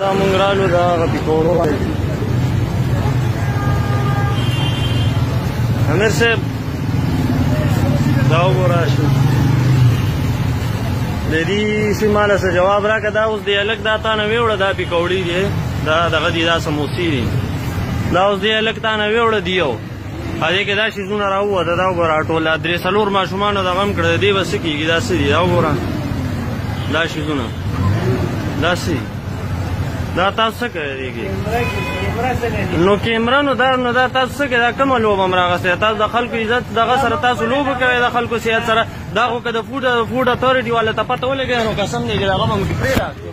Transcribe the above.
دا مونږ رالو دا هغه پکوړو امیر صاحب دا وګوره شو د دې سیماله څه جواب راکړه دا اوس دی الګ دا تا نه ویوړه دا پکوړی دی دا دغه دی دا سموسی دی دا اوس دی الګ تا نه ویوړه دیو په دې کې دا شیزونه راووته دا وګوره ټول درې څلور ماشومانو دغه هم کړی دی به څه کېږي دا څه دي دا وګوره دا شیزونه دا څه دي دا تاسو څه کوي کیږي نو کیمرا نو دا نو دا تاسو څه کوي دا کوم لوب امر غسه تاسو د خلکو عزت دغه سره تاسو لوب کوي د خلکو سیاست سره دا خو که د فوډ فوډ اتورټي والا ته پته ولګي نو قسم دی دا غو مونږ پرې راځي